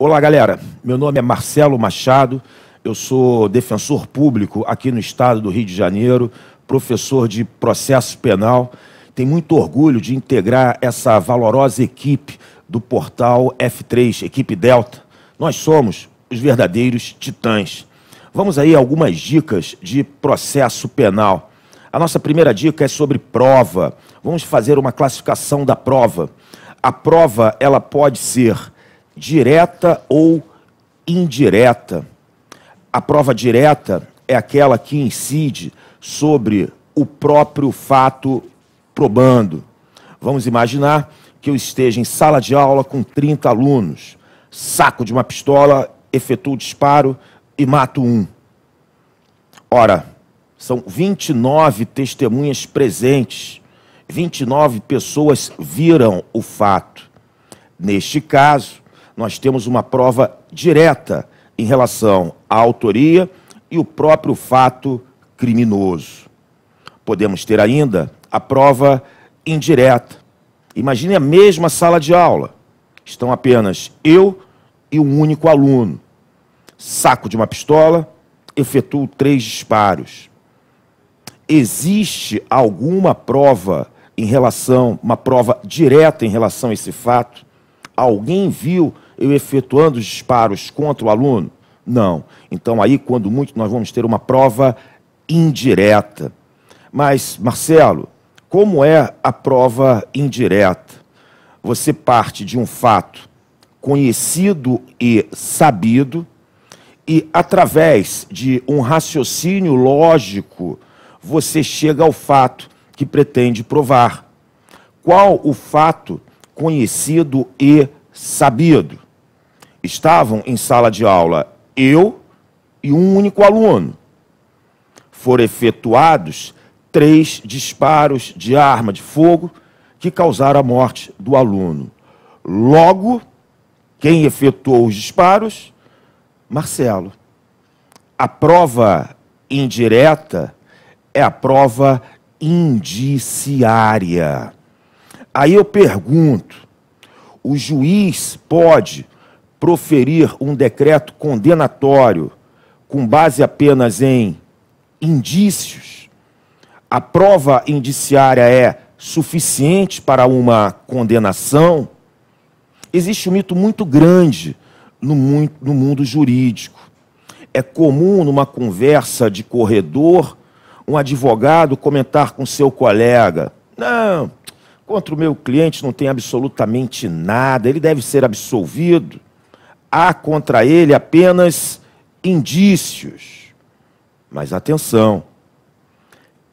Olá, galera. Meu nome é Marcelo Machado. Eu sou defensor público aqui no estado do Rio de Janeiro, professor de processo penal. Tenho muito orgulho de integrar essa valorosa equipe do portal F3, equipe Delta. Nós somos os verdadeiros titãs. Vamos aí algumas dicas de processo penal. A nossa primeira dica é sobre prova. Vamos fazer uma classificação da prova. A prova ela pode ser direta ou indireta. A prova direta é aquela que incide sobre o próprio fato probando. Vamos imaginar que eu esteja em sala de aula com 30 alunos, saco de uma pistola, efetuo o disparo e mato um. Ora, são 29 testemunhas presentes, 29 pessoas viram o fato. Neste caso, nós temos uma prova direta em relação à autoria e o próprio fato criminoso. Podemos ter ainda a prova indireta. Imagine a mesma sala de aula. Estão apenas eu e um único aluno. Saco de uma pistola, efetuo três disparos. Existe alguma prova em relação, uma prova direta em relação a esse fato? Alguém viu eu efetuando os disparos contra o aluno? Não. Então, aí, quando muito, nós vamos ter uma prova indireta. Mas, Marcelo, como é a prova indireta? Você parte de um fato conhecido e sabido, e através de um raciocínio lógico, você chega ao fato que pretende provar. Qual o fato conhecido e sabido? Estavam em sala de aula eu e um único aluno. Foram efetuados três disparos de arma de fogo que causaram a morte do aluno. Logo, quem efetuou os disparos? Marcelo. A prova indireta é a prova indiciária. Aí eu pergunto: o juiz pode proferir um decreto condenatório com base apenas em indícios? A prova indiciária é suficiente para uma condenação? Existe um mito muito grande no, no mundo jurídico. É comum, numa conversa de corredor, um advogado comentar com seu colega: Não, contra o meu cliente não tem absolutamente nada, ele deve ser absolvido. Há contra ele apenas indícios. Mas atenção,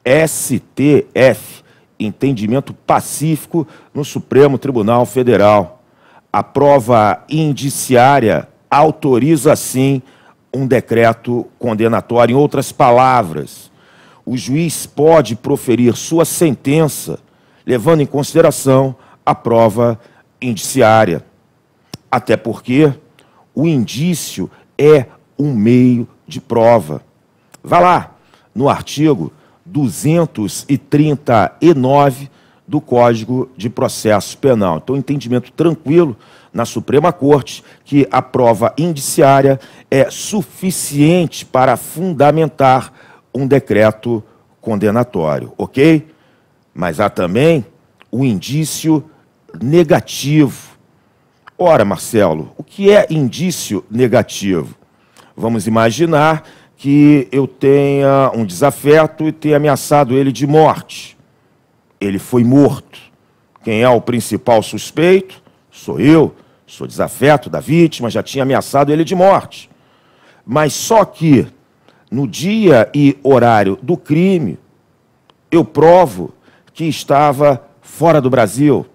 STF, entendimento pacífico no Supremo Tribunal Federal. A prova indiciária autoriza, sim, um decreto condenatório. Em outras palavras, o juiz pode proferir sua sentença levando em consideração a prova indiciária. Até porque o indício é um meio de prova. Vá lá no artigo 239 do Código de Processo Penal. Então, entendimento tranquilo na Suprema Corte que a prova indiciária é suficiente para fundamentar um decreto condenatório, ok? Mas há também o indício negativo. Ora, Marcelo, o que é indício negativo? Vamos imaginar que eu tenha um desafeto e tenha ameaçado ele de morte. Ele foi morto. Quem é o principal suspeito? Sou eu. Sou desafeto da vítima, já tinha ameaçado ele de morte. Mas só que, no dia e horário do crime, eu provo que estava fora do Brasil,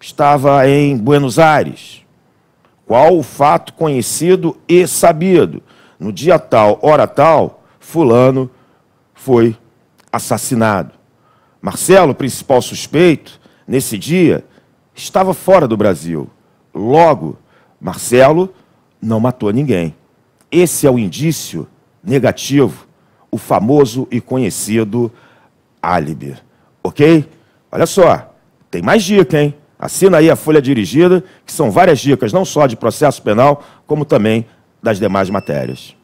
estava em Buenos Aires. Qual o fato conhecido e sabido? No dia tal, hora tal, Fulano foi assassinado. Marcelo, principal suspeito, nesse dia, estava fora do Brasil. Logo, Marcelo não matou ninguém. Esse é o indício negativo, o famoso e conhecido álibi. Ok? Olha só, tem mais dica, hein? Assina aí a folha dirigida, que são várias dicas, não só de processo penal, como também das demais matérias.